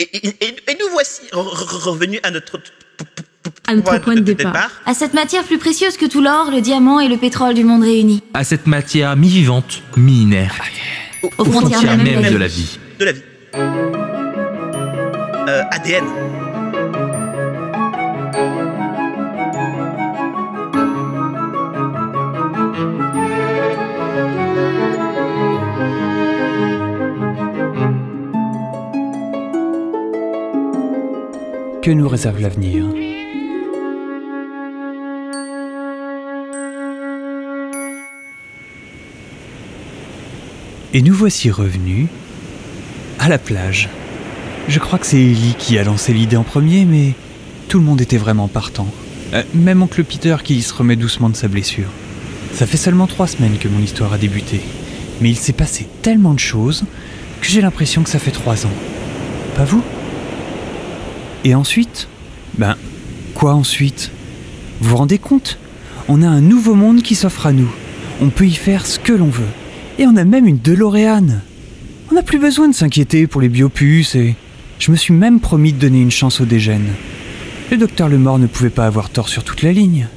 Et, et- et- et nous voici re- re- revenus à notre À notre point de départ. À cette matière plus précieuse que tout l'or, le diamant et le pétrole du monde réunis. À cette matière mi-vivante, mi-inerte, Aux frontières frontières même même de la vie. de la vie. Euh, ADN. Que nous réserve l'avenir Et nous voici revenus à la plage. Je crois que c'est Ellie qui a lancé l'idée en premier, mais tout le monde était vraiment partant. Euh, même oncle Peter qui se remet doucement de sa blessure. Ça fait seulement trois semaines que mon histoire a débuté, mais il s'est passé tellement de choses que j'ai l'impression que ça fait trois ans. Pas vous? Et ensuite Ben, quoi ensuite? Vous vous rendez compte? On a un nouveau monde qui s'offre à nous. On peut y faire ce que l'on veut. Et on a même une DeLorean. On n'a plus besoin de s'inquiéter pour les biopuces et je me suis même promis de donner une chance au dégène. Le docteur Lemort ne pouvait pas avoir tort sur toute la ligne.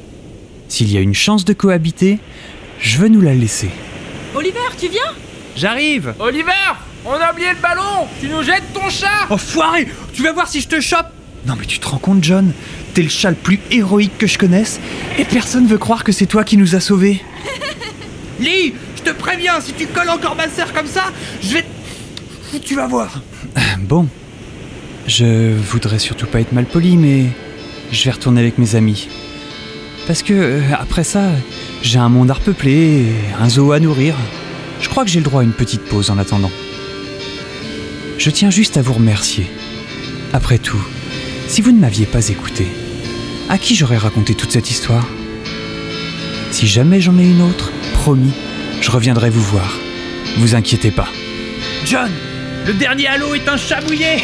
S'il y a une chance de cohabiter, je veux nous la laisser. Oliver, tu viens? J'arrive Oliver On a oublié le ballon Tu nous jettes ton chat Enfoiré Tu vas voir si je te chope Non mais tu te rends compte John? T'es le chat le plus héroïque que je connaisse et personne veut croire que c'est toi qui nous as sauvés. Lee Je te préviens, si tu colles encore ma sœur comme ça, je vais... Tu vas voir. Bon. Je voudrais surtout pas être mal poli, mais je vais retourner avec mes amis. Parce que, euh, après ça, j'ai un monde à repeupler, et un zoo à nourrir. Je crois que j'ai le droit à une petite pause en attendant. Je tiens juste à vous remercier. Après tout, si vous ne m'aviez pas écouté, à qui j'aurais raconté toute cette histoire Si jamais j'en ai une autre, promis, je reviendrai vous voir. Vous inquiétez pas. John Le dernier halo est un chat mouillé